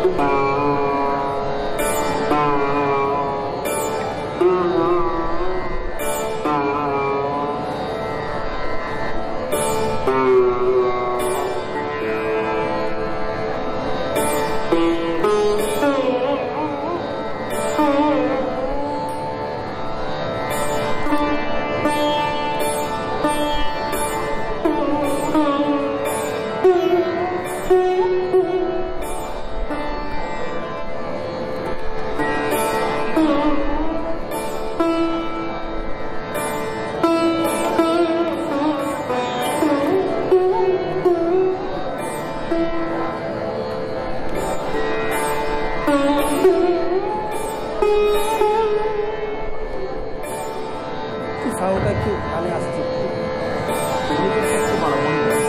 Bye. একটু সাউটা আসছে একটু বাড়াবো না।